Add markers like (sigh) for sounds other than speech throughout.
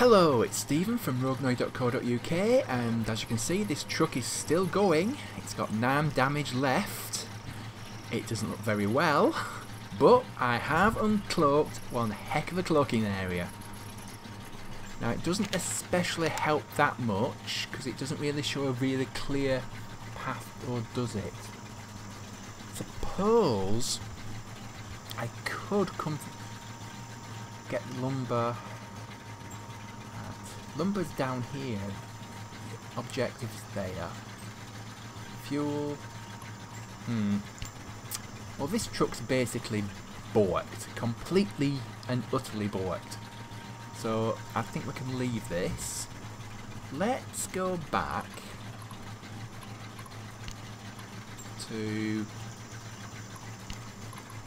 Hello, it's Steven from roguenoid.co.uk and as you can see this truck is still going. It's got 9 damage left. It doesn't look very well, but I have uncloaked one heck of a cloaking area. Now it doesn't especially help that much because it doesn't really show a really clear path or does it? Suppose I could come get lumber Lumber's down here. Objectives there. Fuel. Hmm. Well, this truck's basically borked. Completely and utterly borked. So, I think we can leave this. Let's go back to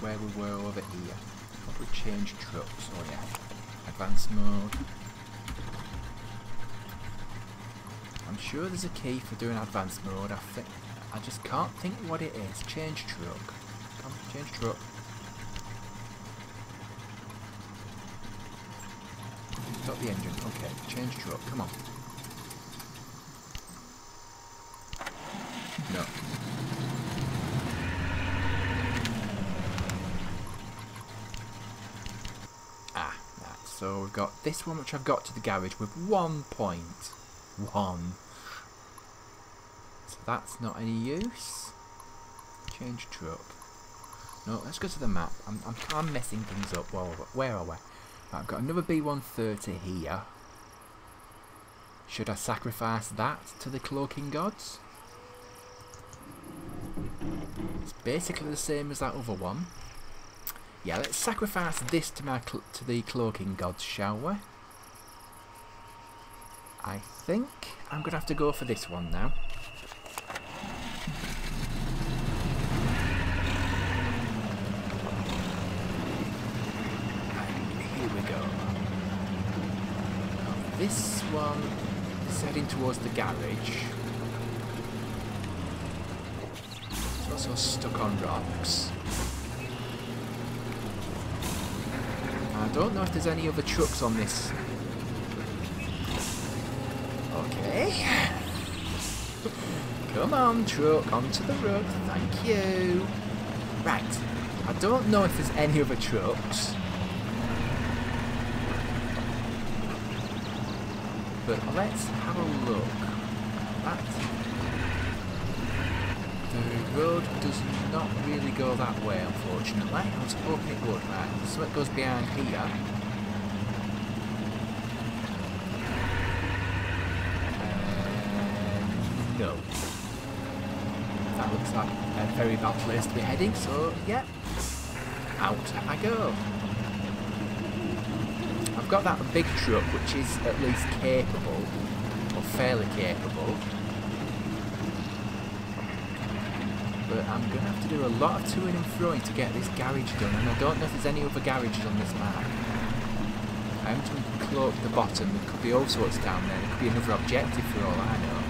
where we were over here. Probably change trucks. Oh yeah. Advanced mode. I'm sure there's a key for doing advanced mode. I think I just can't think what it is. Change truck. Come, change truck. Stop the engine. Okay, change truck. Come on. No. Ah. So we've got this one which I've got to the garage with one point. One. So that's not any use. Change truck. No, let's go to the map. I'm, I'm, I'm messing things up. Well, where are we? I've got another B-130 here. Should I sacrifice that to the cloaking gods? It's basically the same as that other one. Yeah, let's sacrifice this to my to the cloaking gods, shall we? I think I'm going to have to go for this one now. here we go. this one is heading towards the garage. It's also stuck on rocks. I don't know if there's any other trucks on this Okay. Come on, truck, onto the road. Thank you. Right. I don't know if there's any other trucks. But let's have a look. That the road does not really go that way, unfortunately. I was hoping it would. Right, so it goes behind here. go. That looks like a very bad place to be heading, so yeah, out I go. I've got that big truck which is at least capable, or fairly capable. But I'm going to have to do a lot of toing and froing to get this garage done, and I don't know if there's any other garages on this map. I haven't uncloaked the bottom, there could be all sorts down there, there could be another objective for all I know.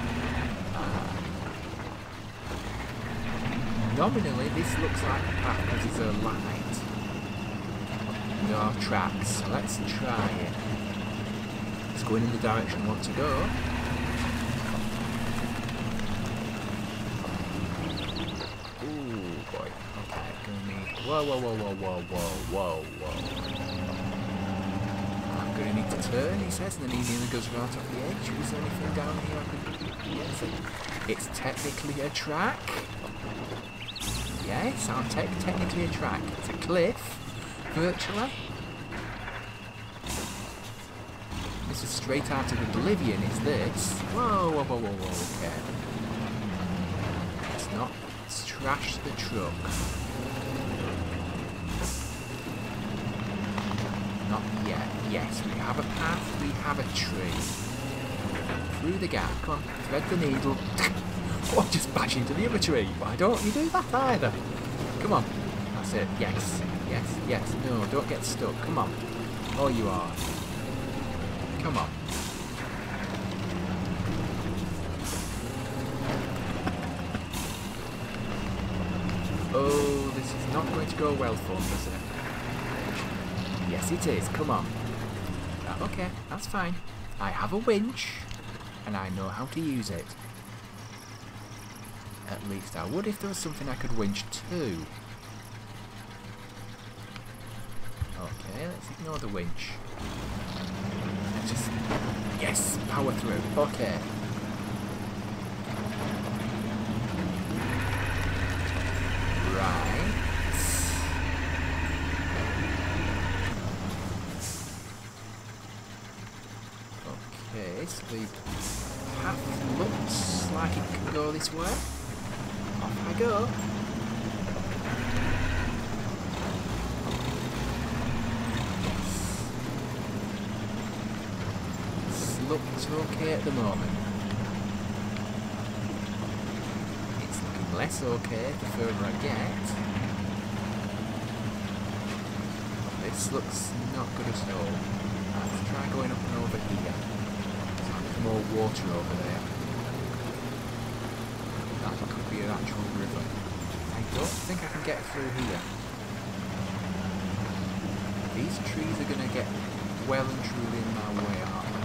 Nominally, this looks like a path because it's a light. No tracks, let's try it. It's going in the direction I want to go. Ooh, boy. Okay, gonna need... Whoa, whoa, whoa, whoa, whoa, whoa, whoa, whoa. I'm gonna need to turn, he says, and then he nearly goes right off the edge. Is there anything down here I could... Yes, it's technically a track. Yes, I'll take technically a track. It's a cliff, virtually. This is straight out of Oblivion, is this? Whoa, whoa, whoa, whoa, whoa, okay. Let's not trash the truck. Not yet. Yes, we have a path, we have a tree. Through the gap, come on, thread the needle. Or just bash into the tree. Why don't you do that either? Come on. That's it. Yes. Yes. Yes. No, don't get stuck. Come on. Oh, you are. Come on. (laughs) Oh, this is not going to go well for me, is it? Yes, it is. Come on. Ah, okay, that's fine. I have a winch, and I know how to use it. At least I would if there was something I could winch to. Okay, let's ignore the winch. Let's just... Yes! Power through. Okay. Right. Okay, so the path looks like it can go this way. I go. Looked okay at the moment. It's looking less okay the further I get. This looks not good at all. Let's try going up and over here. There's more water over there. That could be an actual river. I don't think I can get through here. These trees are going to get well and truly in my way, aren't they?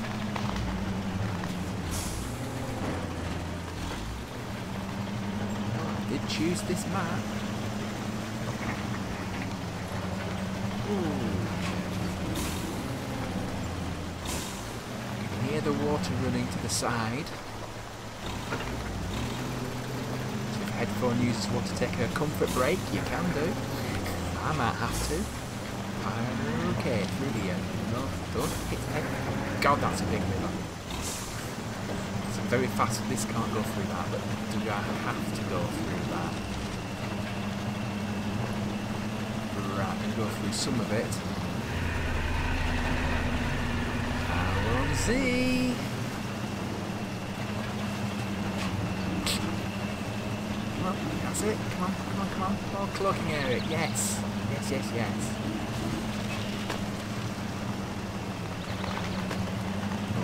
I did choose this map. Ooh. You can hear the water running to the side. Headphone users want to take a comfort break, you can do. I might have to. Okay, through here. No, don't hit the. God, that's a big river. It's very fast. This can't go through that, but do I have to go through that? Right, I'm going to go through some of it. Power on Z. Come on, that's it. Come on, come on, come on. Oh, cloaking area. Yes. Yes, yes, yes.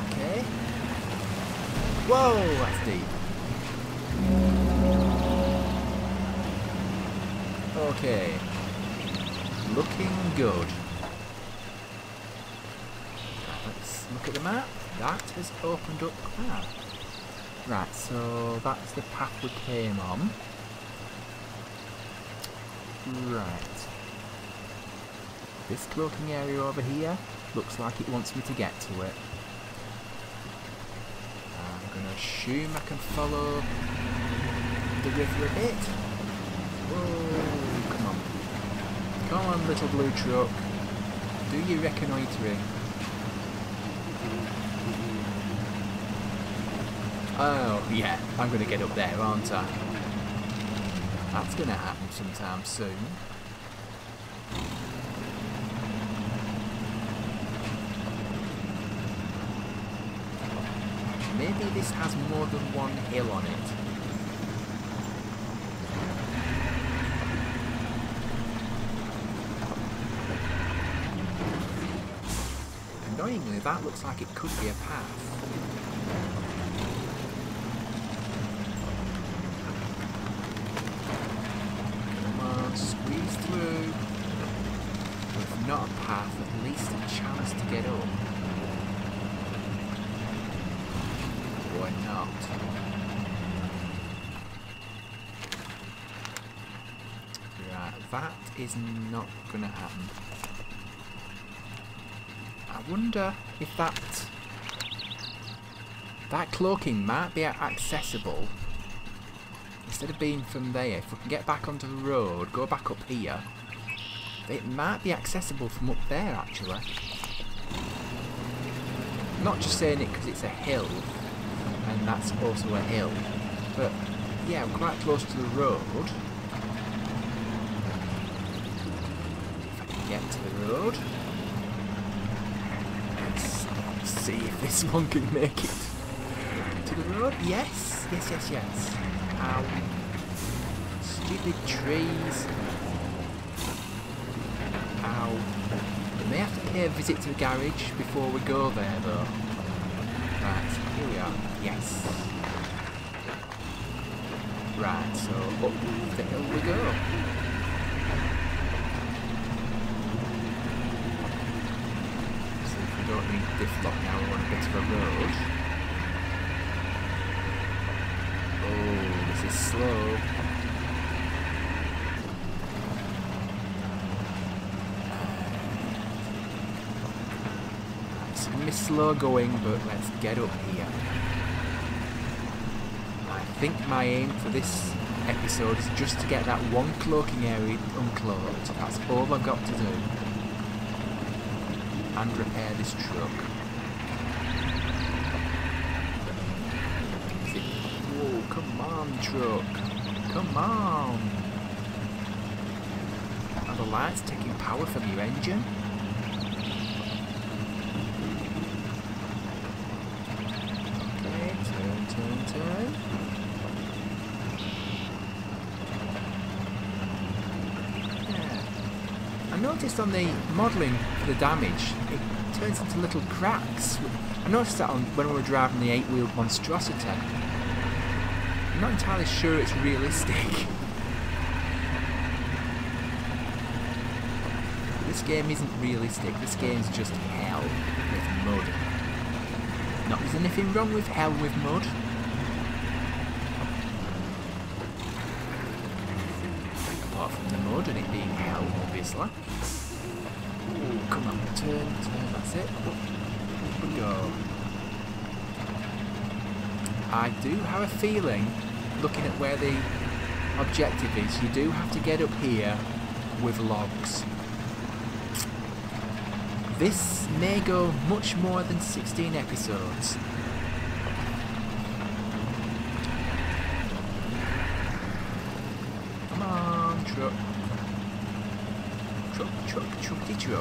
Okay. Whoa, that's deep. Okay. Looking good. Let's look at the map. That has opened up. Ah. Right, so that's the path we came on. Right. This cloaking area over here looks like it wants me to get to it. I'm going to assume I can follow the river a bit. Whoa, come on. Come on, little blue truck. Do your reconnoitering. Oh, yeah, I'm going to get up there, aren't I? That's going to happen sometime soon. Maybe this has more than one hill on it. Annoyingly, that looks like it could be a path. Come on, squeeze through. If not a path, at least a Or not. Right, that is not gonna happen. I wonder if that that cloaking might be accessible instead of being from there. If we can get back onto the road, go back up here, it might be accessible from up there actually. Not just saying it because it's a hill, and that's also a hill, but yeah, we're quite close to the road. If I can get to the road. Let's see if this (laughs) one can make it to the road. Yes, yes, yes, yes. Ow. Stupid trees. Ow. We may have to pay a visit to the garage before we go there though. Right, here we are. Yes. Right, so up the hill we go. See if we don't me diff lock now, we're on a bit of a road. Oh, this is slow. Be slow going, but let's get up here. I think my aim for this episode is just to get that one cloaking area uncloaked. That's all I've got to do. And repair this truck. Whoa, come on, truck. Come on. Are the lights taking power from your engine? Okay, turn, turn, turn. Yeah. I noticed on the modelling for the damage, it turns into little cracks. I noticed that on, when we were driving the eight-wheeled monstrosity. I'm not entirely sure it's realistic. (laughs) This game isn't realistic, this game's just hell with mud. Not there's anything wrong with hell with mud. Apart from the mud and it being hell, obviously. Ooh, come on, turn, turn, that's it. Up we go. I do have a feeling, looking at where the objective is, you do have to get up here with logs. This may go much more than 16 episodes. Come on, truck. Truck, truck, Ooh.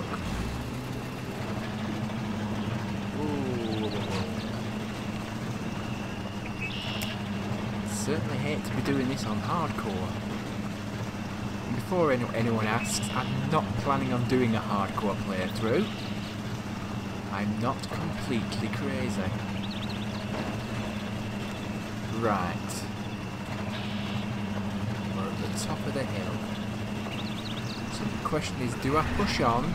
Certainly hate to be doing this on hardcore. Before any anyone asks, I'm not planning on doing a hardcore playthrough. I'm not completely crazy. Right. We're at the top of the hill. The question is, do I push on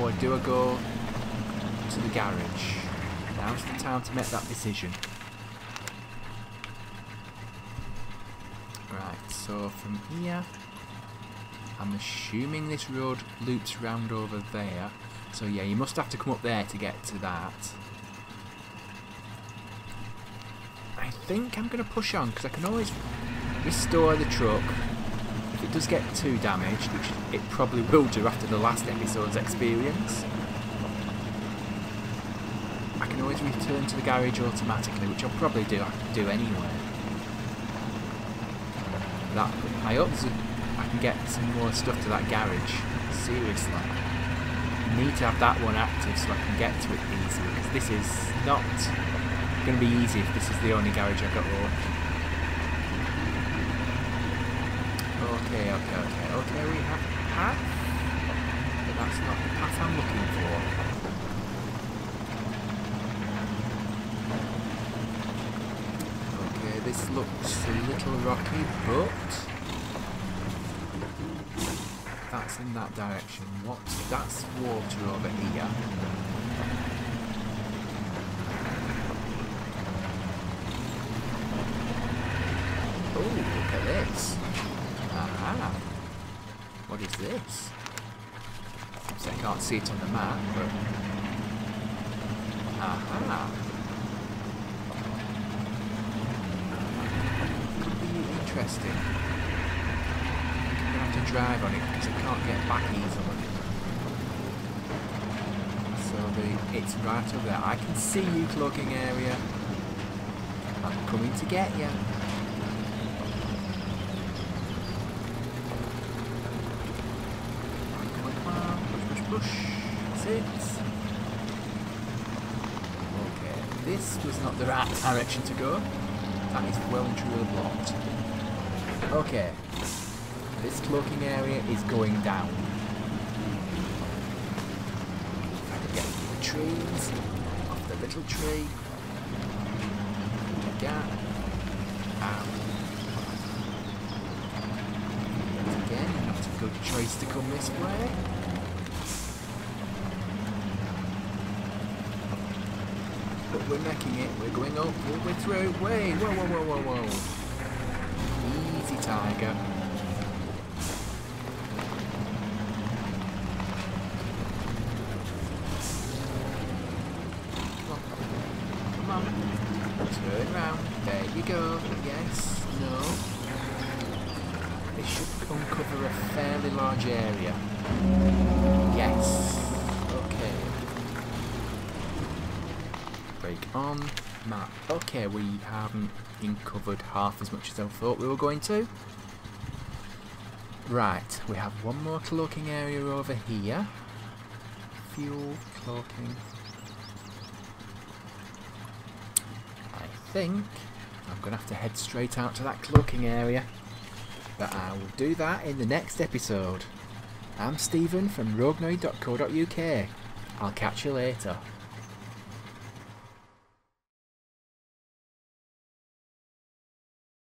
or do I go to the garage? Now's the time to make that decision. Right, so from here, I'm assuming this road loops round over there. So yeah, you must have to come up there to get to that. I think I'm going to push on because I can always restore the truck if it does get too damaged, which it probably will do after the last episode's experience. I can always return to the garage automatically, which I'll probably do do anyway. That I hope I can get some more stuff to that garage. Seriously need to have that one active so I can get to it easily because this is not going to be easy if this is the only garage I've got. Okay, okay, okay, okay, we have a path, but that's not the path I'm looking for. Okay, this looks a little rocky, but that's in that direction. What? that's water over here. Oh, look at this. Aha. What is this? Obviously I can't see it on the map, but... Aha. Could be interesting I'm going to have to drive on it because I can't get back easily. So the it's right over there. I can see you cloaking area. I'm coming to get you. Come on, come on, push. That's it. Okay, this was not the right direction to go. That is well and truly blocked. Okay, this cloaking area is going down. I get the trees off the little tree. Gap. Out. Yet again, not a good choice to come this way. We're making it. We're going up. We're, through. Wait, whoa, whoa, whoa, whoa, whoa. Easy, Tiger. Come on. Turn round. There you go. Yes. No. This should uncover a fairly large area. Yes. On. Map. Okay, we haven't uncovered half as much as I thought we were going to. Right, we have one more cloaking area over here. Fuel, cloaking. I think I'm going to have to head straight out to that cloaking area. But I will do that in the next episode. I'm Steven from roguenoid.co.uk. I'll catch you later.